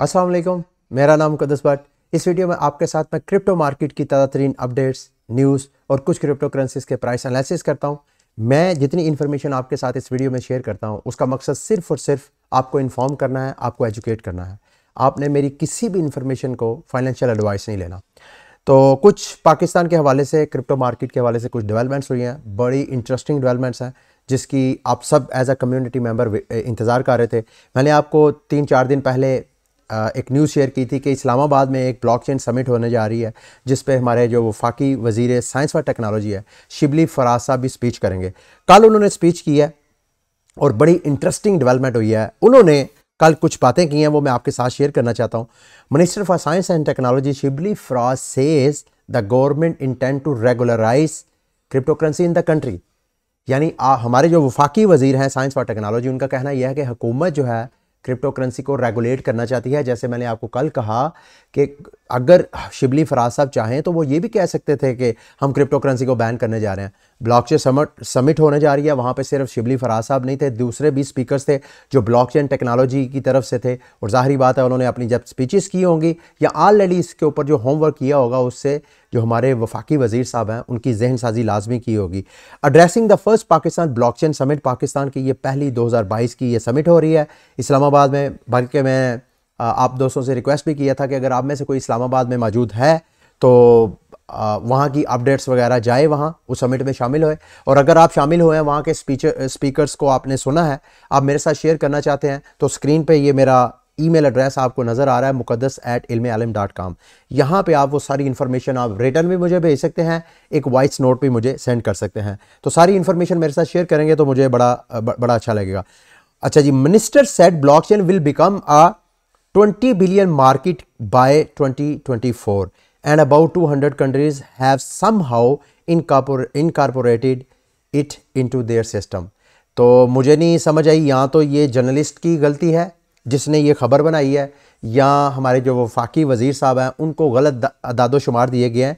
अस्सलाम वालेकुम मेरा नाम मुकदस भट्ट। इस वीडियो में आपके साथ मैं क्रिप्टो मार्केट की ताज़ा तरीन अपडेट्स, न्यूज़ और कुछ क्रिप्टो करेंसीज के प्राइस एनालिसिस करता हूँ। मैं जितनी इन्फॉर्मेशन आपके साथ इस वीडियो में शेयर करता हूँ, उसका मकसद सिर्फ़ और सिर्फ़ आपको इन्फॉर्म करना है, आपको एजुकेट करना है। आपने मेरी किसी भी इन्फॉर्मेशन को फाइनेंशियल एडवाइस नहीं लेना। तो कुछ पाकिस्तान के हवाले से, क्रिप्टो मार्केट के हवाले से कुछ डेवलपमेंट्स हुई हैं, बड़ी इंटरेस्टिंग डेवलपमेंट्स हैं, जिसकी आप सब एज अ कम्युनिटी मेंबर इंतज़ार कर रहे थे। मैंने आपको तीन चार दिन पहले एक न्यूज़ शेयर की थी कि इस्लामाबाद में एक ब्लॉकचेन समिट होने जा रही है जिस पे हमारे जो वफाकी वज़ीर साइंस व टेक्नोलॉजी है, शिबली फराज साहब भी स्पीच करेंगे। कल उन्होंने स्पीच की है और बड़ी इंटरेस्टिंग डेवलपमेंट हुई है। उन्होंने कल कुछ बातें की हैं, वो मैं आपके साथ शेयर करना चाहता हूँ। Minister for science and technology Shibli Faraz says the government intent to regularize crypto currency in the country यानी हमारे जो वफाकी वज़ीर हैं, साइंस और टेक्नोलॉजी, उनका कहना यह है कि हुकूमत जो है क्रिप्टो करेंसी को रेगुलेट करना चाहती है। जैसे मैंने आपको कल कहा कि अगर शिबली फराज साहब चाहें तो वो ये भी कह सकते थे कि हम क्रिप्टो करेंसी को बैन करने जा रहे हैं। ब्लॉकचेन समिट समिट होने जा रही है। वहाँ पे सिर्फ़ शिबली फराज साहब नहीं थे, दूसरे भी स्पीकर्स थे जो ब्लॉकचेन टेक्नोलॉजी की तरफ़ से थे। और ज़ाहरी बात है, उन्होंने अपनी जब स्पीचेस की होंगी या ऑलरेडी इसके ऊपर जो होमवर्क किया होगा, उससे जो हमारे वफाकी वज़ीर साहब हैं, उनकी जहन साजी लाजमी की होगी। Addressing the first Pakistan blockchain summit Pakistan की ये पहली 2022 की ये समिट हो रही है। इस्लामाबाद में, बल्कि मैं आप दोस्तों से रिक्वेस्ट भी किया था कि अगर आप में से कोई इस्लामाबाद में मौजूद है तो वहाँ की अपडेट्स वगैरह जाए वहाँ, उस समिट में शामिल हुए। और अगर आप शामिल हुए हैं, वहाँ के स्पीचर स्पीकर्स को आपने सुना है, आप मेरे साथ शेयर करना चाहते हैं तो स्क्रीन पे ये मेरा ईमेल एड्रेस आपको नज़र आ रहा है मुकदस एट इल्म आलम डॉट कॉम यहाँ पर आप वो सारी इन्फॉर्मेशन आप रिटर्न भी मुझे भेज सकते हैं, एक वॉइस नोट भी मुझे सेंड कर सकते हैं। तो सारी इन्फॉर्मेशन मेरे साथ शेयर करेंगे तो मुझे बड़ा बड़ा अच्छा लगेगा। अच्छा जी minister said blockchain will become a 20 billion market by 2024 and about 200 countries have somehow incorporated it into their system. तो मुझे नहीं समझ आई, या तो ये जर्नलिस्ट की गलती है, जिसने ये खबर बनाई है, या हमारे जो वफाकी वज़ीर साहब हैं, उनको गलत दादोशुमार दिए गए हैं।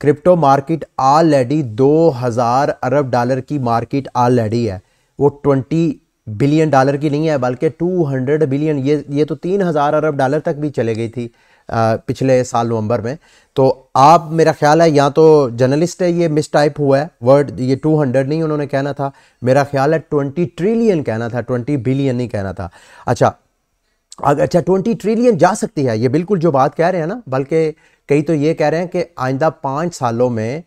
क्रिप्टो मार्केट ऑलरेडी 2000 अरब डॉलर की मार्केट ऑलरेडी है। वो 20 बिलियन डॉलर की नहीं है, बल्कि 200 बिलियन, ये ये तो तीन हज़ार अरब डॉलर तक भी चले गई थी। पिछले साल नवंबर में। तो आप, मेरा ख्याल है, या तो जर्नलिस्ट है, ये मिस टाइप हुआ है, वर्ड, ये 200 नहीं उन्होंने कहना था। मेरा ख्याल है 20 ट्रिलियन कहना था 20 बिलियन नहीं कहना था। अच्छा अगर अच्छा 20 ट्रिलियन जा सकती है, ये बिल्कुल जो बात कह रहे हैं ना, बल्कि कई तो ये कह रहे हैं कि आइंदा पाँच सालों में,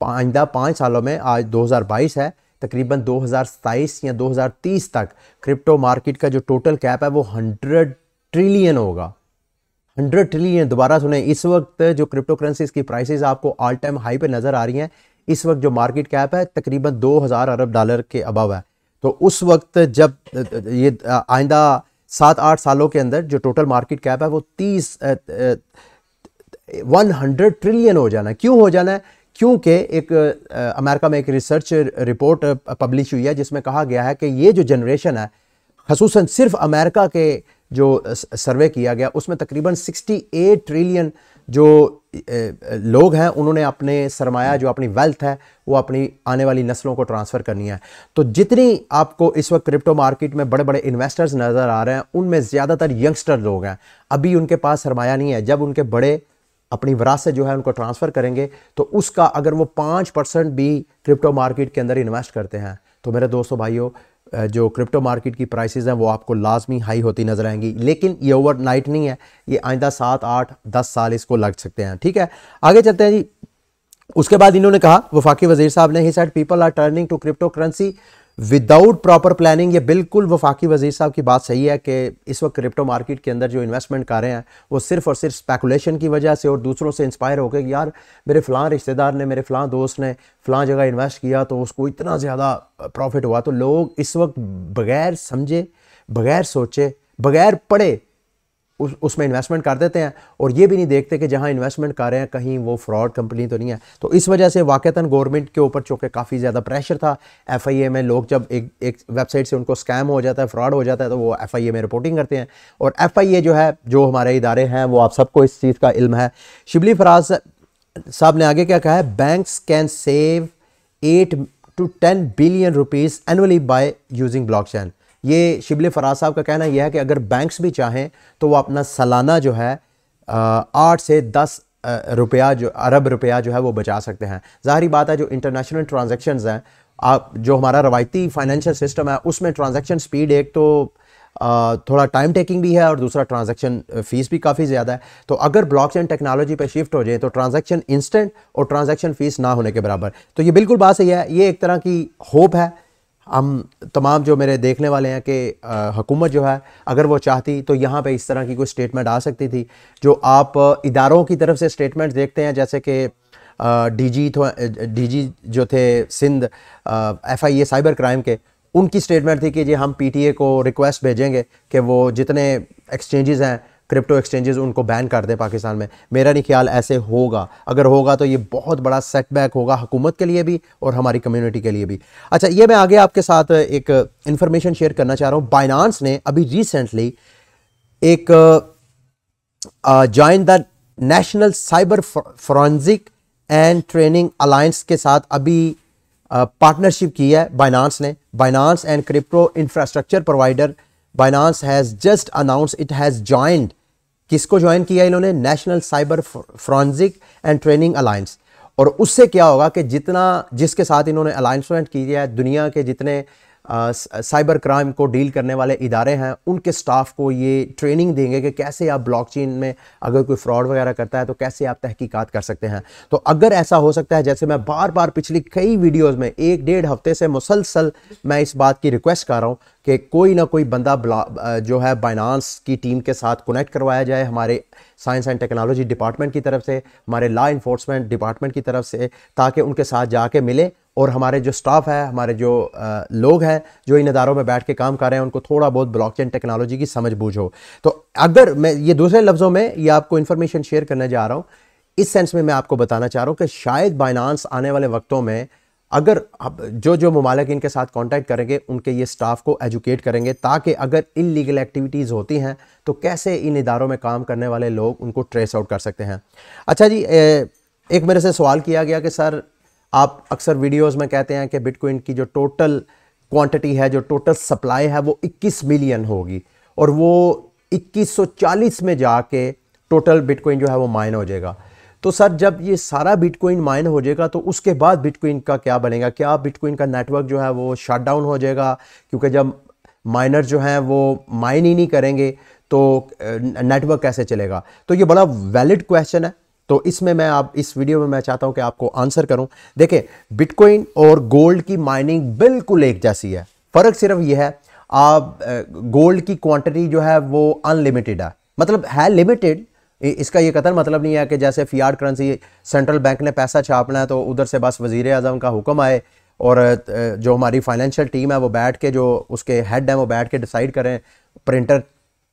आइंदा पाँच सालों में, आज दो हज़ार बाईस है, तकरीबन 2027 या 2030 तक, क्रिप्टो मार्केट का जो टोटल कैप है, वो 100 ट्रिलियन होगा। 100 ट्रिलियन दोबारा सुने। इस वक्त जो क्रिप्टो करेंसीज की प्राइसेस आपको ऑल टाइम हाई पे नज़र आ रही हैं, इस वक्त जो मार्केट कैप है, तकरीबन 2000 अरब डॉलर के अबव है। तो उस वक्त जब, ये आइंदा सात आठ सालों के अंदर जो टोटल मार्केट कैप है, वो तीस वन हंड्रेड ट्रिलियन हो जाना क्यों हो जाना है? क्योंकि एक अमेरिका में एक रिसर्च रिपोर्ट पब्लिश हुई है, जिसमें कहा गया है कि ये जो जनरेशन है खसूस सिर्फ़ अमेरिका के जो सर्वे किया गया, उसमें तकरीबन 68 ट्रिलियन जो लोग हैं, उन्होंने अपने सरमाया, जो अपनी वेल्थ है, वो अपनी आने वाली नस्लों को ट्रांसफ़र करनी है। तो जितनी आपको इस वक्त क्रिप्टो मार्केट में बड़े बड़े इन्वेस्टर्स नज़र आ रहे हैं, उनमें ज़्यादातर यंगस्टर लोग हैं। अभी उनके पास सरमाया नहीं है। जब उनके बड़े अपनी विरासत जो है, उनको ट्रांसफ़र करेंगे तो उसका अगर वो पाँच परसेंट भी क्रिप्टो मार्केट के अंदर इन्वेस्ट करते हैं तो मेरे दोस्तों, भाइयों जो क्रिप्टो मार्केट की प्राइसेस हैं, वो आपको लाजमी हाई होती नज़र आएँगी। लेकिन ये ओवर नाइट नहीं है। ये आइंदा सात, आठ, दस साल इसको लग सकते हैं। ठीक है? आगे चलते हैं जी। उसके बाद इन्होंने कहा, वफाकी वज़ीर साहब ने ही said people are turning to crypto currency without proper planning ये बिल्कुल वफाकी वज़ीर साहब की बात सही है कि इस वक्त क्रिप्टो मार्केट के अंदर जो इन्वेस्टमेंट कर रहे हैं, वो सिर्फ़ और सिर्फ़ स्पेकुलेशन की वजह से और दूसरों से इंस्पायर होकर गए यार, मेरे फ़लाँ रिश्तेदार ने, मेरे फ़लाँ दोस्त ने फ़लां जगह इन्वेस्ट किया तो उसको इतना ज़्यादा प्रॉफिट हुआ। तो लोग इस वक्त बगैर समझे, बगैर सोचे, बगैर पढ़े उस, उसमें इन्वेस्टमेंट कर देते हैं और ये भी नहीं देखते कि जहाँ इन्वेस्टमेंट कर रहे हैं, कहीं वो फ्रॉड कंपनी तो नहीं है। तो इस वजह से वाक़ता गवर्नमेंट के ऊपर चूँकि काफ़ी ज़्यादा प्रेशर था एफ़ आई ए में लोग जब एक एक वेबसाइट से उनको स्कैम हो जाता है फ्रॉड हो जाता है तो वो एफ़ आई ए में रिपोर्टिंग करते हैं। और एफ़ आई ए जो है, जो हमारे इदारे हैं, वो आप सबको इस चीज़ का इल्म है। शिबली फराज साहब ने आगे क्या कहा है? Banks can save eight to ten billion rupees annually by using block ये शिबले फराज साहब का कहना यह है कि अगर बैंक्स भी चाहें तो वो अपना सालाना जो है आठ से दस रुपया जो, अरब रुपया जो है वो बचा सकते हैं। ज़ाहरी बात है जो इंटरनेशनल ट्रांजेक्शन हैं, आप, जो हमारा रवायती फाइनेंशियल सिस्टम है, उसमें ट्रांजेक्शन स्पीड एक तो थोड़ा टाइम टेकिंग भी है और दूसरा ट्रांजैक्शन फ़ीस भी काफ़ी ज़्यादा है। तो अगर ब्लॉकचेन टेक्नोलॉजी पे शिफ्ट हो जाए तो ट्रांजैक्शन इंस्टेंट और ट्रांजैक्शन फ़ीस ना होने के बराबर। तो ये बिल्कुल बात सही है। ये एक तरह की होप है हम तमाम जो मेरे देखने वाले हैं कि हुकूमत जो है, अगर वो चाहती तो यहाँ पे इस तरह की कोई स्टेटमेंट आ सकती थी। जो आप इदारों की तरफ़ से स्टेटमेंट देखते हैं, जैसे कि डी जी डी जी थे Sindh F I A cyber crime के, उनकी स्टेटमेंट थी कि जी हम पीटीए को रिक्वेस्ट भेजेंगे कि वो जितने एक्सचेंजेस हैं क्रिप्टो एक्सचेंजेस उनको बैन कर दें पाकिस्तान में। मेरा नहीं ख्याल ऐसे होगा। अगर होगा तो ये बहुत बड़ा सेटबैक होगा हुकूमत के लिए भी और हमारी कम्युनिटी के लिए भी। अच्छा ये मैं आगे आपके साथ एक इन्फॉर्मेशन शेयर करना चाह रहा हूँ। बाइनांस ने अभी रिसेंटली एक join the national cyber forensic and training alliance के साथ अभी पार्टनरशिप की है बाइनांस ने। Binance and crypto infrastructure provider Binance has just announce it has joined किसको ज्वाइन किया इन्होंने? National cyber forensic and training alliance और उससे क्या होगा कि जितना, जिसके साथ इन्होंने अलाइंसमेंट की है, दुनिया के जितने साइबर क्राइम को डील करने वाले इदारे हैं, उनके स्टाफ को ये ट्रेनिंग देंगे कि कैसे आप ब्लॉकचेन में अगर कोई फ्रॉड वगैरह करता है तो कैसे आप तहकीकात कर सकते हैं। तो अगर ऐसा हो सकता है, जैसे मैं बार बार पिछली कई वीडियोज़ में, एक डेढ़ हफ़्ते से मुसलसल मैं इस बात की रिक्वेस्ट कर रहा हूँ कि कोई ना कोई बंदा जो है बाइनांस की टीम के साथ कनेक्ट करवाया जाए हमारे साइंस एंड टेक्नोलॉजी डिपार्टमेंट की तरफ़ से हमारे लॉ इन्फोर्समेंट डिपार्टमेंट की तरफ़ से ताकि उनके साथ जाके मिले और हमारे जो स्टाफ है हमारे जो आ, लोग हैं जो इन इदारों में बैठ के काम कर रहे हैं उनको थोड़ा बहुत ब्लॉकचेन टेक्नोलॉजी की समझ बूझ। हो तो अगर मैं ये दूसरे लफ्ज़ों में ये आपको इन्फॉर्मेशन शेयर करने जा रहा हूँ इस सेंस में मैं आपको बताना चाह रहा हूँ कि शायद बाइनांस आने वाले वक्तों में अगर अब जो जो ममालिक इनके साथ कांटेक्ट करेंगे, उनके ये स्टाफ को एजुकेट करेंगे ताकि अगर इलीगल एक्टिविटीज़ होती हैं तो कैसे इन इदारों में काम करने वाले लोग उनको ट्रेस आउट कर सकते हैं? अच्छा जी एक मेरे से सवाल किया गया कि सर, आप अक्सर वीडियोस में कहते हैं कि बिटकॉइन की जो टोटल क्वांटिटी है, जो टोटल सप्लाई है, वो 21 मिलियन होगी और वो 2140 में जाके टोटल बिटकॉइन जो है वो माइन हो जाएगा। तो सर, जब ये सारा बिटकॉइन माइन हो जाएगा तो उसके बाद बिटकॉइन का क्या बनेगा? क्या बिटकॉइन का नेटवर्क जो है वो शट डाउन हो जाएगा? क्योंकि जब माइनर जो हैं वो माइन ही नहीं करेंगे तो नेटवर्क कैसे चलेगा? तो ये बड़ा वैलिड क्वेश्चन है। तो इसमें मैं आप, इस वीडियो में मैं चाहता हूँ कि आपको आंसर करूँ। देखें बिटकॉइन और गोल्ड की माइनिंग बिल्कुल एक जैसी है। फ़र्क सिर्फ़ यह है, आप गोल्ड की क्वांटिटी जो है वो अनलिमिटेड है। मतलब है लिमिटेड इसका ये कतल मतलब नहीं है कि जैसे फियाड करेंसी सेंट्रल बैंक ने पैसा छापना है तो उधर से बस वज़ीर अजम का हुक्म आए और जो हमारी फाइनेंशियल टीम है वो बैठ के जो उसके हेड हैं वो बैठ के डिसाइड करें प्रिंटर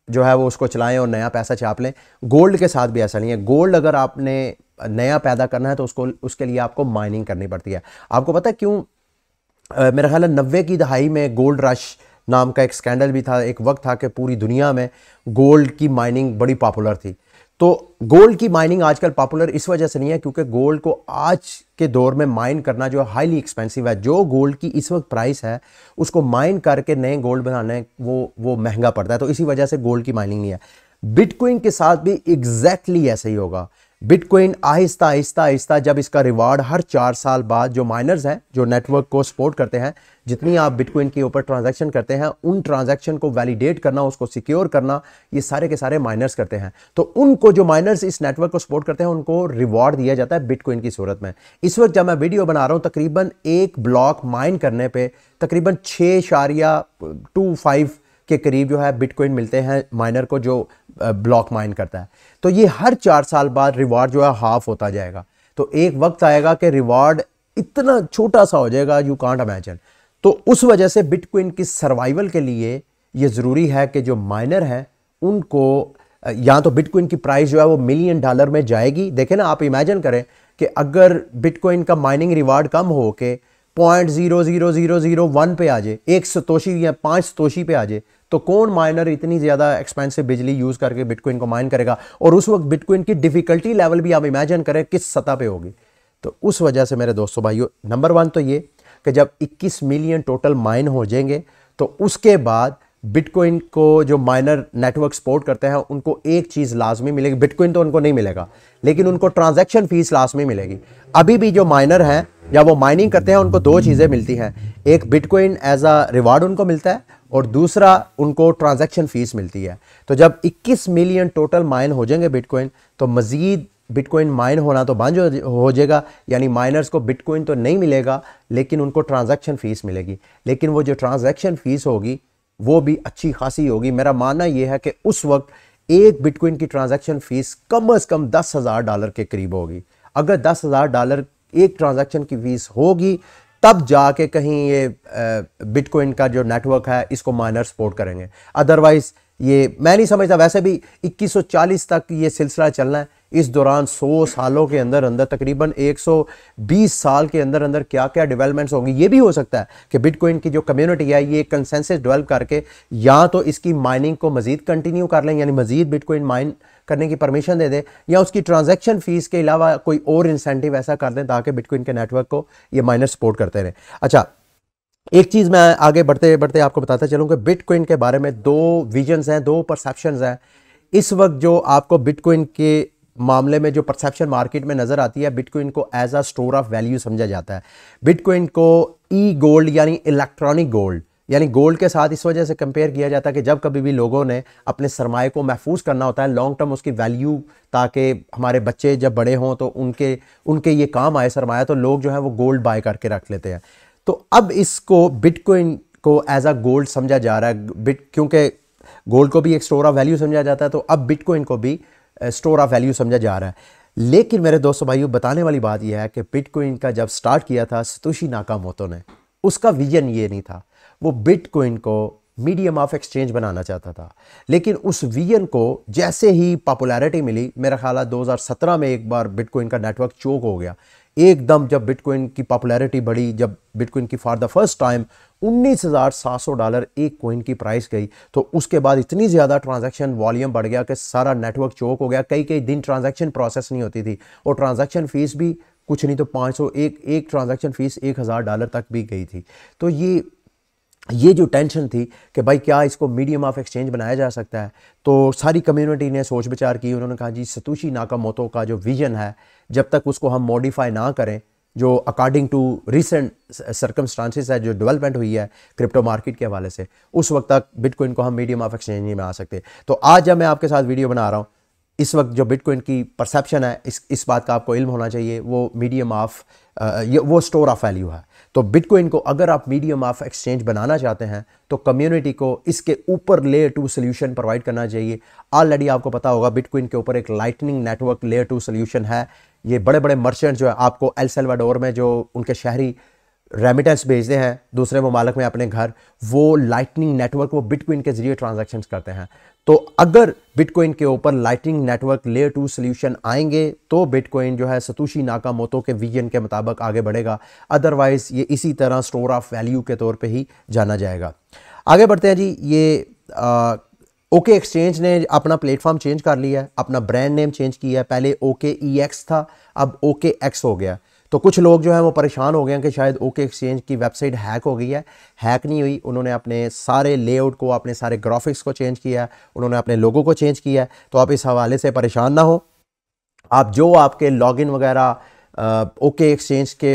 जो है वो उसको चलाएँ और नया पैसा छाप लें। गोल्ड के साथ भी ऐसा नहीं है। गोल्ड अगर आपने नया पैदा करना है तो उसको, उसके लिए आपको माइनिंग करनी पड़ती है। आपको पता है क्यों? मेरा ख्याल है नब्बे की दहाई में गोल्ड रश नाम का एक स्कैंडल भी था। एक वक्त था कि पूरी दुनिया में गोल्ड की माइनिंग बड़ी पॉपुलर थी। तो गोल्ड की माइनिंग आजकल पॉपुलर इस वजह से नहीं है क्योंकि गोल्ड को आज के दौर में माइन करना जो हाईली एक्सपेंसिव है, जो गोल्ड की इस वक्त प्राइस है, उसको माइन करके नए गोल्ड बनाने वो वो महँगा पड़ता है। तो इसी वजह से गोल्ड की माइनिंग नहीं है। बिटकॉइन के साथ भी एग्जैक्टली exactly ऐसे ही होगा। बिटकॉइन आहिस्ता आहिस्ता आहिस्ता जब इसका रिवार्ड हर चार साल बाद जो माइनर्स हैं, जो नेटवर्क को सपोर्ट करते हैं, जितनी आप बिटकॉइन के ऊपर ट्रांजैक्शन करते हैं, उन ट्रांजैक्शन को वैलिडेट करना, उसको सिक्योर करना, ये सारे के सारे माइनर्स करते हैं। तो उनको जो माइनर्स इस नेटवर्क को सपोर्ट करते हैं, उनको रिवॉर्ड दिया जाता है बिटकॉइन की सूरत में। इस वक्त जब मैं वीडियो बना रहा हूँ, तकरीबन एक ब्लॉक माइन करने पर तकरीबन छः टू फाइव के करीब जो है बिटकॉइन मिलते हैं माइनर को, जो ब्लॉक माइन करता है। तो ये हर चार साल बाद रिवार्ड जो है हाफ़ होता जाएगा। तो एक वक्त आएगा कि रिवार्ड इतना छोटा सा हो जाएगा यू कांट अमेजन तो उस वजह से बिटकॉइन की सर्वाइवल के लिए ये ज़रूरी है कि जो माइनर हैं, उनको या तो बिटकॉइन की प्राइस जो है, वो मिलियन डॉलर में जाएगी। देखें ना, आप इमेजिन करें कि अगर बिटकॉइन का माइनिंग रिवार्ड कम हो के point zero zero zero zero one पे आ जाए, एक सतोशी या पाँच सतोशी पे आ जाए तो कौन माइनर इतनी ज़्यादा एक्सपेंसिव बिजली यूज़ करके बिटकॉइन को माइन करेगा? और उस वक्त बिटकॉइन की डिफ़िकल्टी लेवल भी आप इमेजिन करें, किस सतह पे होगी? तो उस वजह से मेरे दोस्तों, भाइयों नंबर वन तो ये कि जब 21 मिलियन टोटल माइन हो जाएँगे तो उसके बाद बिटकॉइन को जो माइनर नेटवर्क सपोर्ट करते हैं, उनको एक चीज़ लाजमी मिलेगी। बिटकॉइन तो उनको नहीं मिलेगा, लेकिन उनको ट्रांजैक्शन फ़ीस लाजमी मिलेगी। अभी भी जो माइनर हैं, या वो माइनिंग करते हैं, उनको दो चीज़ें मिलती हैं। एक बिटकॉइन एज अ रिवार्ड उनको मिलता है और दूसरा, उनको ट्रांजैक्शन फ़ीस मिलती है। तो जब 21 मिलियन टोटल माइन हो जाएँगे बिटकॉइन तो मज़ीद बिटकॉइन माइन होना तो बंद हो जाएगा। यानी माइनर्स को बिटकॉइन तो नहीं मिलेगा, लेकिन उनको ट्रांजैक्शन फ़ीस मिलेगी। लेकिन वो जो ट्रांजैक्शन फ़ीस होगी, वो भी अच्छी खासी होगी। मेरा मानना ये है कि उस वक्त एक बिटकॉइन की ट्रांजैक्शन फ़ीस कम अज़ कम दस हज़ार डॉलर के करीब होगी। अगर दस हज़ार डॉलर एक ट्रांजैक्शन की फ़ीस होगी तब जाके कहीं ये बिटकॉइन का जो नेटवर्क है, इसको माइनर सपोर्ट करेंगे। अदरवाइज़ ये, मैं नहीं समझता, वैसे भी 2140 तक ये सिलसिला चलना है। इस दौरान 100 सालों के अंदर अंदर, तकरीबन 120 साल के अंदर अंदर क्या क्या डेवलपमेंट्स होंगी। ये भी हो सकता है कि बिटकॉइन की जो कम्युनिटी है, ये कंसेंसस डेवलप करके या तो इसकी माइनिंग को मजीद कंटिन्यू कर लें, यानी मजीद बिटकॉइन माइन करने की परमिशन दे दें, या उसकी ट्रांजैक्शन फ़ीस के अलावा कोई और इंसेंटिव ऐसा कर दें ताकि बिटकॉइन के नेटवर्क को ये माइनर सपोर्ट करते रहें। अच्छा एक चीज़ मैं आगे बढ़ते बढ़ते आपको बताता चलूँ कि बिटकॉइन के बारे में दो विजन्स हैं, दो परसेप्शंस हैं। इस वक्त जो आपको बिटकॉइन के मामले में जो परसेप्शन मार्केट में नज़र आती है बिटकॉइन को as a store of value समझा जाता है। बिटकॉइन को ई गोल्ड यानी इलेक्ट्रॉनिक गोल्ड यानी गोल्ड के साथ इस वजह से कंपेयर किया जाता है कि जब कभी भी लोगों ने अपने सरमाए को महफूज करना होता है लॉन्ग टर्म उसकी वैल्यू ताकि हमारे बच्चे जब बड़े हों तो उनके उनके ये काम आए सरमाया तो लोग जो है वो गोल्ड बाय करके रख लेते हैं। तो अब इसको बिटकॉइन को एज अ गोल्ड समझा जा रहा है। बिट क्योंकि गोल्ड को भी एक स्टोर ऑफ़ वैल्यू समझा जाता है तो अब बिटकॉइन को भी स्टोर ऑफ़ वैल्यू समझा जा रहा है। लेकिन मेरे दोस्तों भाइयों, बताने वाली बात यह है कि बिटकॉइन का जब स्टार्ट किया था सतोशी नाकामोतो ने, उसका विजन ये नहीं था। वो बिटकॉइन को मीडियम ऑफ़ एक्सचेंज बनाना चाहता था। लेकिन उस विजन को जैसे ही पॉपुलैरिटी मिली, मेरा ख्याल है 2017 में एक बार बिटकॉइन का नेटवर्क चोक हो गया। एकदम जब बिटकॉइन की पॉपुलैरिटी बढ़ी, जब बिटकॉइन की फॉर द फ़र्स्ट टाइम उन्नीस हज़ार सात सौ डॉलर एक कोइन की प्राइस गई तो उसके बाद इतनी ज़्यादा ट्रांजैक्शन वॉल्यूम बढ़ गया कि सारा नेटवर्क चौक हो गया। कई कई दिन ट्रांजैक्शन प्रोसेस नहीं होती थी और ट्रांजैक्शन फ़ीस भी कुछ नहीं तो पाँच सौ एक एक ट्रांजैक्शन फ़ीस एक हज़ार डॉलर तक भी गई थी। तो ये ये जो टेंशन थी कि भाई क्या इसको मीडियम ऑफ़ एक्सचेंज बनाया जा सकता है? तो सारी कम्युनिटी ने सोच विचार की, उन्होंने कहा, जी सतुशी नाका मोतो का जो विजन है, जब तक उसको हम मॉडिफाई ना करें, जो अकॉर्डिंग टू रिसेंट सर्कमस्टांसिस है, जो डेवलपमेंट हुई है क्रिप्टो मार्केट के हवाले से, उस वक्त तक बिटकॉइन को हम मीडियम ऑफ़ एक्सचेंज नहीं बना सकते। तो आज जब मैं आपके साथ वीडियो बना रहा हूँ, इस वक्त जो बिटकॉइन की परसेप्शन है, इस इस बात का आपको इल्म होना चाहिए, वो मीडियम ऑफ़ ये वो स्टोर ऑफ़ वैल्यू है। तो बिटकॉइन को अगर आप मीडियम ऑफ़ एक्सचेंज बनाना चाहते हैं तो कम्युनिटी को इसके ऊपर लेयर टू सोल्यूशन प्रोवाइड करना चाहिए। ऑलरेडी आपको पता होगा बिटकॉइन के ऊपर एक lightning network layer two solution है। ये बड़े बड़े मर्चेंट जो है, आपको एल सेल्वाडोर में जो उनके शहरी रेमिटेंस भेजते हैं, दूसरे ममालक में अपने घर, वो लाइटनिंग नेटवर्क वो बिटकॉइन के ज़रिए ट्रांजेक्शन करते हैं। तो अगर बिटकॉइन के ऊपर lightning network layer two solution आएँगे तो बिटकॉइन जो है सतुशी नाका मोतो के विजन के मुताबिक आगे बढ़ेगा। अदरवाइज़ ये इसी तरह स्टोर ऑफ़ वैल्यू के तौर पे ही जाना जाएगा। आगे बढ़ते हैं जी, ये ओके एक्सचेंज ने अपना प्लेटफॉर्म चेंज कर लिया है, अपना ब्रांड नेम चेंज किया है। पहले ओके ई एक्स था, अब ओके एक्स हो गया तो कुछ लोग जो है वो परेशान हो गए हैं कि शायद ओके एक्सचेंज की वेबसाइट हैक हो गई है, हैक नहीं हुई। उन्होंने अपने सारे लेआउट को, अपने सारे ग्राफिक्स को चेंज किया है, उन्होंने अपने लोगों को चेंज किया है। तो आप इस हवाले से परेशान ना हो। आप जो आपके लॉगिन वगैरह ओके एक्सचेंज के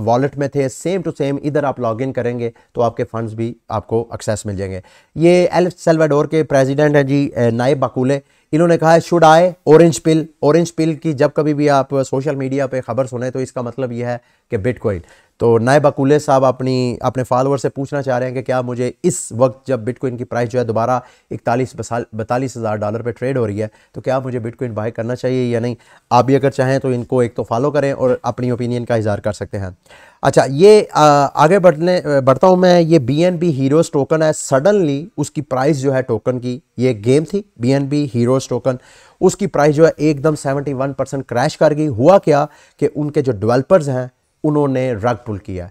वॉलेट में थे, सेम टू सेम इधर आप लॉगिन करेंगे तो आपके फंड्स भी आपको एक्सेस मिल जाएँगे। ये एल सेल्वाडोर के प्रेसिडेंट हैं जी नायब बकूले। इन्होंने कहा है, शुड आए ऑरेंज पिल ऑरेंज पिल की जब कभी भी आप सोशल मीडिया पे खबर सुने तो इसका मतलब यह है कि बिटकॉइन तो नए बकूले साहब अपनी अपने फॉलोअर से पूछना चाह रहे हैं कि क्या मुझे इस वक्त जब बिटकॉइन की प्राइस जो है दोबारा इकतालीस बतालीस हज़ार डॉलर पे ट्रेड हो रही है तो क्या मुझे बिटकॉइन बाय करना चाहिए या नहीं? आप भी अगर चाहें तो इनको एक तो फॉलो करें और अपनी ओपिनियन का इजहार कर सकते हैं। अच्छा ये आ, आगे बढ़ने बढ़ता हूँ मैं ये B N B heroes token है। सडनली उसकी प्राइस जो है टोकन की ये गेम थी। B N B heroes token उसकी प्राइस जो है एकदम 71 परसेंट क्रैश कर गई। हुआ क्या कि उनके जो डेवलपर्स हैं उन्होंने रग पुल किया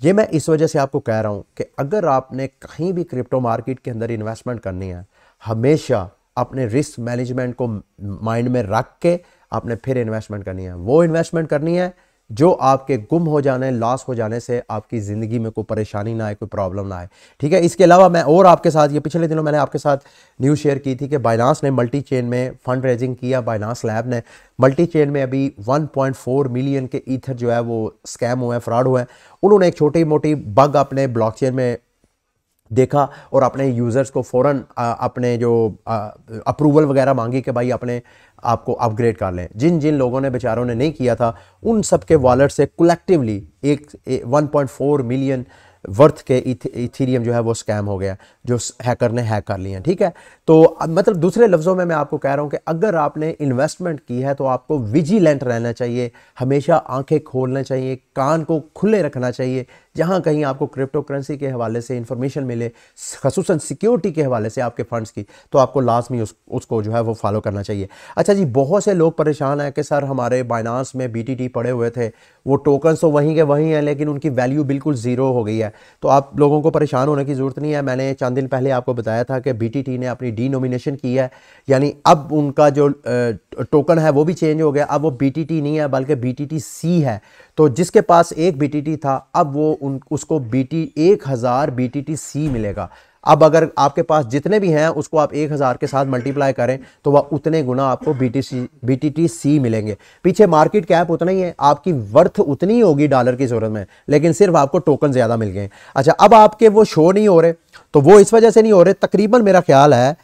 ये मैं इस वजह से आपको कह रहा हूँ कि अगर आपने कहीं भी क्रिप्टो मार्केट के अंदर इन्वेस्टमेंट करनी है, हमेशा अपने रिस्क मैनेजमेंट को माइंड में रख के आपने फिर इन्वेस्टमेंट करनी है। वो इन्वेस्टमेंट करनी है जो आपके गुम हो जाने लॉस हो जाने से आपकी ज़िंदगी में कोई परेशानी ना आए, कोई प्रॉब्लम ना आए। ठीक है? इसके अलावा मैं और आपके साथ, ये पिछले दिनों मैंने आपके साथ न्यूज़ शेयर की थी कि बाइनास ने मल्टी चेन में फंड रेजिंग किया बाइनास लैब ने। मल्टी चेन में अभी 1.4 मिलियन के ईथर जो है, वो स्कैम हुए हैं फ्रॉड हुए हैं। उन्होंने एक छोटी मोटी बग अपने ब्लॉकचेन में देखा और अपने यूज़र्स को फ़ौरन अपने जो अप्रूवल वगैरह मांगी कि भाई अपने आपको अपग्रेड कर लें। जिन जिन लोगों ने बेचारों ने नहीं किया था उन सब के वॉलेट से कलेक्टिवली एक, 1.4 मिलियन वर्थ के इथीरियम जो है वो स्कैम हो गया जो हैकर ने हैक कर लिया ठीक है? तो मतलब दूसरे लफ्ज़ों में मैं आपको कह रहा हूँ कि अगर आपने इन्वेस्टमेंट की है तो आपको विजिलेंट रहना चाहिए हमेशा आँखें खोलना चाहिए कान को खुले रखना चाहिए जहाँ कहीं आपको क्रिप्टो करेंसी के हवाले से इंफॉर्मेशन मिले खसूस सिक्योरिटी के हवाले से आपके फंड्स की तो आपको लाजमी उस, उसको जो है वो फॉलो करना चाहिए। अच्छा जी बहुत से लोग परेशान हैं कि सर हमारे बाइनास में बीटीटी पड़े हुए थे वो टोकन तो वहीं के वहीं हैं लेकिन उनकी वैल्यू बिल्कुल ज़ीरो हो गई है। तो आप लोगों को परेशान होने की ज़रूरत नहीं है। मैंने चंद दिन पहले आपको बताया था कि बी ने अपनी डी नोमिनेशन की है यानी अब उनका जो टोकन है वो भी चेंज हो गया। अब वो बी नहीं है बल्कि बी है। तो जिसके पास एक BTT था, अब वो उन, उसको बी टी एक हज़ार बी सी मिलेगा। अब अगर आपके पास जितने भी हैं, उसको आप एक हज़ार के साथ मल्टीप्लाई करें तो वह उतने गुना आपको B T C B T T C मिलेंगे। पीछे मार्केट कैप उतना ही है, आपकी वर्थ उतनी ही होगी डॉलर की ज़रूरत में, लेकिन सिर्फ़ आपको टोकन ज़्यादा मिल गए अच्छा अब आपके वो शो नहीं हो रहे तो वो इस वजह से नहीं हो रहे, तकरीबन मेरा ख्याल है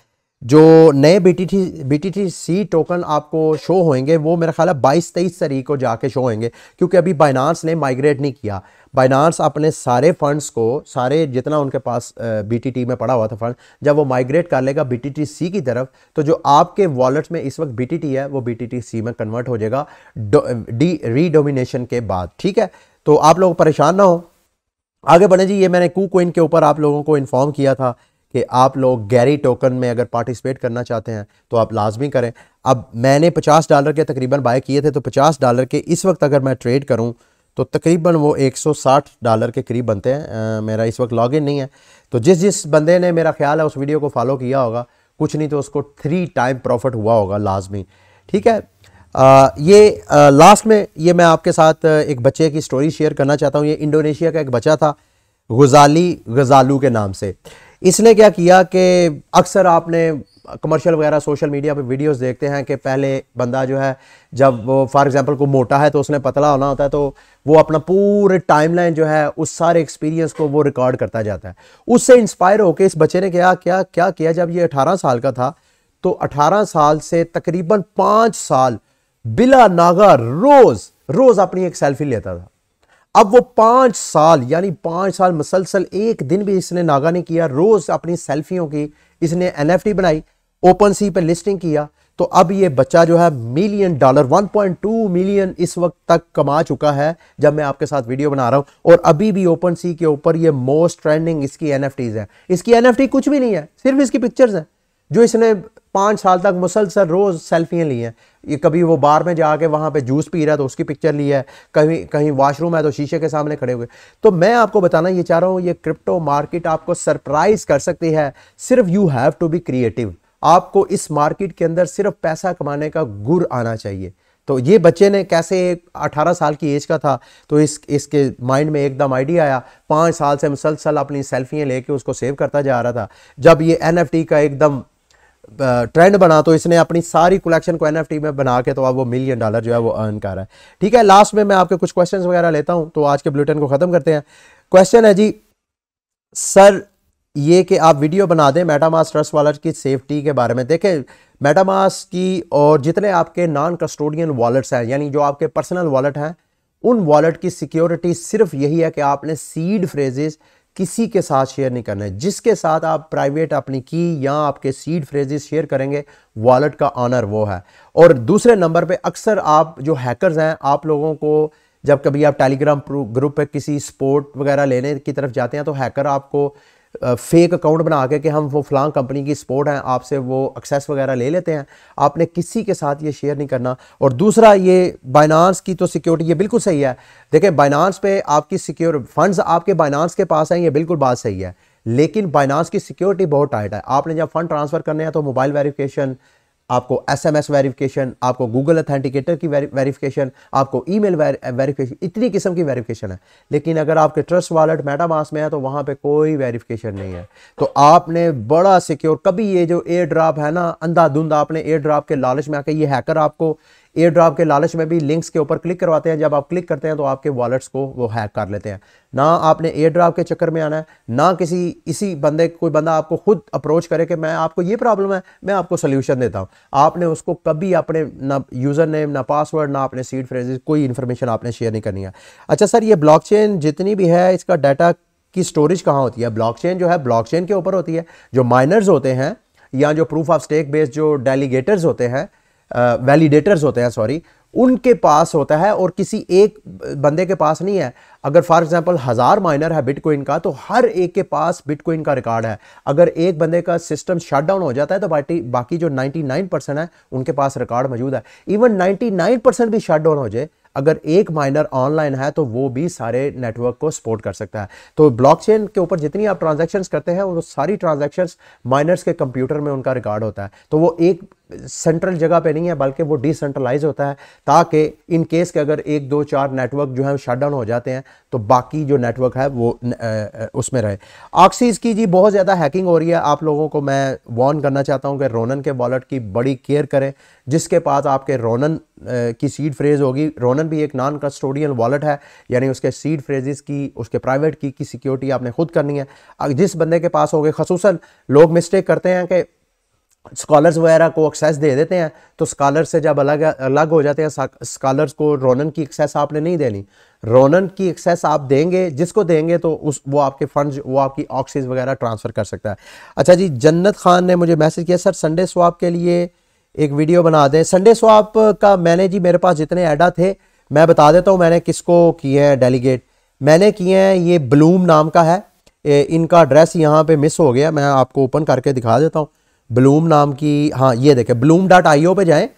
जो नए B T T C token आपको शो होंगे वो मेरा ख्याल है बाईस तेईस तारीख को जाके शो होंगे क्योंकि अभी बाइनांस ने माइग्रेट नहीं किया। बाइनांस अपने सारे फंड्स को, सारे जितना उनके पास बी टी टी में पड़ा हुआ था फंड जब वो माइग्रेट कर लेगा बी टी टी सी की तरफ़ तो जो आपके वॉलेट्स में इस वक्त बी टी टी है, वो बी टी टी सी में कन्वर्ट हो जाएगा, डी रीडोमिनेशन के बाद, ठीक है? तो आप लोग परेशान ना हो। आगे बढ़े जी, ये मैंने कू कोइन के ऊपर आप लोगों को इन्फॉर्म किया था। कि आप लोग गैरी टोकन में अगर पार्टिसिपेट करना चाहते हैं तो आप लाजमी करें। अब मैंने 50 डॉलर के तकरीबन बाय किए थे तो 50 डॉलर के इस वक्त अगर मैं ट्रेड करूँ तो तकरीबन वो 160 डॉलर के करीब बनते हैं। आ, मेरा इस वक्त लॉगिन नहीं है। तो जिस जिस बंदे ने मेरा ख्याल है उस वीडियो को फॉलो किया होगा कुछ नहीं तो उसको थ्री टाइम प्रॉफिट हुआ होगा लाजमी। ठीक है? आ, ये लास्ट में ये मैं आपके साथ एक बच्चे की स्टोरी शेयर करना चाहता हूँ। ये इंडोनेशिया का एक बच्चा था गजाली गजालू के नाम से। इसने क्या किया कि अक्सर आपने कमर्शियल वगैरह सोशल मीडिया पे वीडियोस देखते हैं कि पहले बंदा जो है, जब वो फॉर एग्जांपल को मोटा है तो उसने पतला होना होता है तो वो अपना पूरे टाइमलाइन जो है, उस सारे एक्सपीरियंस को वो रिकॉर्ड करता जाता है। उससे इंस्पायर होकर इस बच्चे ने क्या क्या क्या किया, जब ये अठारह साल का था तो अठारह साल से तकरीबन पाँच साल बिला नागा रोज रोज अपनी एक सेल्फी लेता था। अब वो पाँच साल, यानी पाँच साल मुसलसल, एक दिन भी इसने नागा नहीं किया। रोज अपनी सेल्फियों की इसने एनएफटी बनाई ओपन सी पे लिस्टिंग किया। तो अब ये बच्चा जो है मिलियन डॉलर 1.2 मिलियन इस वक्त तक कमा चुका है, जब मैं आपके साथ वीडियो बना रहा हूँ। और अभी भी ओपन सी के ऊपर ये मोस्ट ट्रेंडिंग इसकी एन है। इसकी एन कुछ भी नहीं है, सिर्फ़ इसकी पिक्चर्स हैं। जो इसने पाँच साल तक मुसलसल रोज़ सेल्फियाँ ली हैं। ये कभी वो बार में जाके वहाँ पे जूस पी रहा है तो उसकी पिक्चर ली है, कहीं कहीं वॉशरूम है तो शीशे के सामने खड़े हुए। तो मैं आपको बताना, ये चाह रहा हूँ, ये क्रिप्टो मार्केट आपको सरप्राइज़ कर सकती है। सिर्फ़ you have to be creative आपको इस मार्केट के अंदर सिर्फ़ पैसा कमाने का गुर आना चाहिए। तो ये बच्चे ने कैसे 18 साल की एज का था तो इस, इसके माइंड में एकदम आइडिया आया। पाँच साल से मुसलसल अपनी सेल्फियाँ लेके उसको सेव करता जा रहा था। जब ये एनएफटी का एकदम ट्रेंड बना तो इसने अपनी सारी कलेक्शन को एनएफटी में बना के तो अब वो मिलियन डॉलर जो है वो अर्न कर रहा है। ठीक है लास्ट में मैं आपके कुछ क्वेश्चन वगैरह लेता हूँ तो आज के बुलेटिन को ख़त्म करते हैं। क्वेश्चन है जी, सर, ये कि आप वीडियो बना दें मेटामास ट्रस्ट वॉलेट की सेफ्टी के बारे में। देखें मेटामास की और जितने आपके नॉन कस्टोडियन वॉलेट्स हैं, यानी जो आपके पर्सनल वॉलेट हैं, उन वॉलेट की सिक्योरिटी सिर्फ़ यही है कि आपने सीड फ्रेजेस किसी के साथ शेयर नहीं करना है। जिसके साथ आप प्राइवेट अपनी की या आपके सीड फ्रेजेस शेयर करेंगे वॉलेट का ऑनर वो है। और दूसरे नंबर पे अक्सर आप जो हैकर्स हैं, आप लोगों को जब कभी आप टेलीग्राम ग्रुप पे किसी स्पोर्ट वगैरह लेने की तरफ़ जाते हैं तो हैकर आपको फेक अकाउंट बना के कि हम वो फलां कंपनी की सपोर्ट हैं, आपसे वो एक्सेस वगैरह ले लेते हैं। आपने किसी के साथ ये शेयर नहीं करना। और दूसरा, ये बाइनांस की तो सिक्योरिटी ये बिल्कुल सही है। देखें बाइनांस पे आपकी सिक्योर फंड्स आपके बाइनांस के पास हैं, ये बिल्कुल बात सही है। लेकिन बाइनांस की सिक्योरिटी बहुत टाइट है। आपने जब फंड ट्रांसफ़र करने हैं तो मोबाइल वेरिफिकेशन आपको एसएमएस वेरिफिकेशन आपको गूगल अथेंटिकेटर की वेरिफिकेशन आपको ईमेल वेरिफिकेशन इतनी किस्म की वेरिफिकेशन है। लेकिन अगर आपके ट्रस्ट वॉलेट मेटामास में है तो वहाँ पे कोई वेरिफिकेशन नहीं है। तो आपने बड़ा सिक्योर कभी ये जो एयर ड्राप है ना, अंधाधुंध आपने एयर ड्राप के लालच में आकर ये हैकर आपको एयर ड्रॉप के लालच में भी लिंक्स के ऊपर क्लिक करवाते हैं। जब आप क्लिक करते हैं तो आपके वॉलेट्स को वो हैक कर लेते हैं। ना आपने एयर ड्रॉप के चक्कर में आना है, ना किसी, इसी बंदे, कोई बंदा आपको खुद अप्रोच करे कि मैं आपको ये प्रॉब्लम है, मैं आपको सोल्यूशन देता हूँ। आपने उसको कभी अपने ना यूज़र नेम ना पासवर्ड ना अपने सीड फ्रेजेस कोई इन्फॉर्मेशन आपने शेयर नहीं करनी है। अच्छा सर, ये ब्लॉकचेन जितनी भी है, इसका डाटा की स्टोरेज कहाँ होती है? ब्लॉकचेन जो है ब्लॉकचेन के ऊपर होती है। जो माइनर्स होते हैं या जो प्रूफ ऑफ़ स्टेक बेस्ड जो डेलीगेटर्स होते हैं वैलिडेटर्स होते हैं सॉरी उनके पास होता है और किसी एक बंदे के पास नहीं है। अगर फॉर एग्जांपल हज़ार माइनर है बिटकॉइन का तो हर एक के पास बिटकॉइन का रिकॉर्ड है। अगर एक बंदे का सिस्टम शट डाउन हो जाता है तो बाकी बाकी जो 99 परसेंट है, उनके पास रिकॉर्ड मौजूद है। इवन 99 परसेंट भी शट डाउन हो जाए, अगर एक माइनर ऑनलाइन है तो वो भी सारे नेटवर्क को सपोर्ट कर सकता है। तो ब्लॉकचेन के ऊपर जितनी आप ट्रांजैक्शंस करते हैं, वो सारी ट्रांजैक्शंस माइनर्स के कंप्यूटर में उनका रिकॉर्ड होता है। तो वो एक सेंट्रल जगह पे नहीं है, बल्कि वो डिसेंट्रलाइज होता है, ताकि इन केस के अगर एक दो चार नेटवर्क जो है शट डाउन हो जाते हैं तो बाकी जो नेटवर्क है वो उसमें रहे। ऑक्सीज की जी बहुत ज़्यादा हैकिंग हो रही है। आप लोगों को मैं वॉर्न करना चाहता हूँ कि रोनन के वॉलेट की बड़ी केयर करें, जिसके पास आपके रोनन की सीड फ्रेज होगी। रोनन भी एक नॉन कस्टोडियल वॉलेट है, यानी उसके सीड फ्रेजेस की, उसके प्राइवेट की की सिक्योरिटी आपने खुद करनी है। जिस बंदे के पास होगे खसूस लोग मिस्टेक करते हैं कि स्कॉलर्स वगैरह को एक्सेस दे देते हैं तो स्कॉलर से जब अलग अलग हो जाते हैं स्कॉलर्स को रोनन की एक्सेस आपने नहीं देनी। रोनन की एक्सेस आप देंगे, जिसको देंगे तो उस, वो आपके फंड वो आपकी ऑक्सीज वगैरह ट्रांसफ़र कर सकता है। अच्छा जी, जन्नत खान ने मुझे मैसेज किया, सर संडे स्वाप के लिए एक वीडियो बना दें। संडे स्वाप का मैंने जी, मेरे पास जितने एडा थे, मैं बता देता हूँ, मैंने किसको किए हैं डेलीगेट मैंने किए हैं, ये ब्लूम नाम का है। इनका एड्रेस यहाँ पे मिस हो गया, मैं आपको ओपन करके दिखा देता हूँ। ब्लूम नाम की हाँ ये देखें ब्लूम डॉट आई पर जाएँ।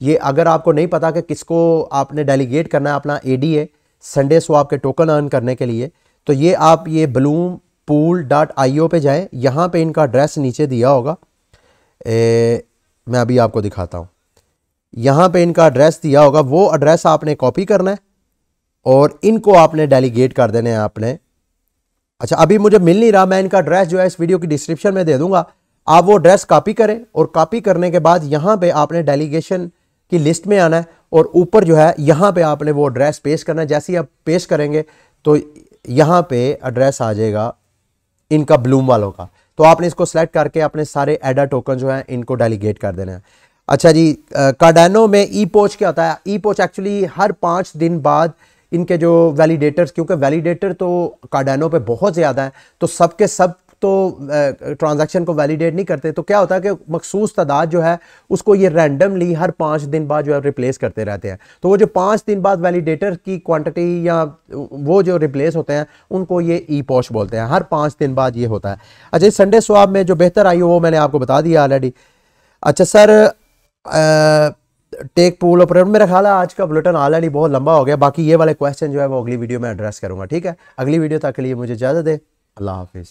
ये अगर आपको नहीं पता कि किसको आपने डेलीगेट करना है अपना A D A SundaeSwap के टोकन अर्न करने के लिए तो ये आप ये bloom pool dot I O पे जाएँ। यहाँ पर इनका एड्रेस नीचे दिया होगा। ए, मैं अभी आपको दिखाता हूँ। यहाँ पे इनका एड्रेस दिया होगा। वो एड्रेस आपने कॉपी करना है और इनको आपने डेलीगेट कर देने हैं आपने। अच्छा अभी मुझे मिल नहीं रहा। मैं इनका एड्रेस जो है इस वीडियो की डिस्क्रिप्शन में दे दूँगा। आप वो ड्रेस कॉपी करें और कॉपी करने के बाद यहाँ पे आपने डेलीगेशन की लिस्ट में आना है और ऊपर जो है, यहाँ पे आपने वो एड्रेस पेश करना है। जैसे ही आप पेश करेंगे तो यहाँ पे एड्रेस आ जाएगा इनका ब्लूम वालों का। तो आपने इसको सेलेक्ट करके अपने सारे एडा टोकन जो है, इनको डेलीगेट कर देना है। अच्छा जी कार्डानो में ई पोच क्या होता है? ई पोच एक्चुअली हर पाँच दिन बाद इनके जो वैलिडेटर्स क्योंकि वैलिडेटर तो कार्डानो पे बहुत ज़्यादा है तो सबके सब तो ट्रांजैक्शन को वैलिडेट नहीं करते तो क्या होता है कि मखसूस तादाद जो है, उसको ये रैंडमली हर पाँच दिन बाद जो है रिप्लेस करते रहते हैं। तो वो जो पाँच दिन बाद वैलिडेटर की क्वांटिटी या वो जो रिप्लेस होते हैं, उनको ये ई पॉश बोलते हैं। हर पाँच दिन बाद ये होता है। अच्छा संडे स्वाब में जो बेहतर आई वो मैंने आपको बता दिया ऑलरेडी अच्छा सर टेक पूल ऑपरेटर मेरा ख्याल है आज का बुलेटिन ऑलरेडी बहुत लंबा हो गया, बाकी ये वाले क्वेश्चन जो है वो अगली वीडियो में एड्रेस करूँगा, ठीक है? अगली वीडियो तक के लिए मुझे इजाज़त दे। अल्लाह हाफिज़।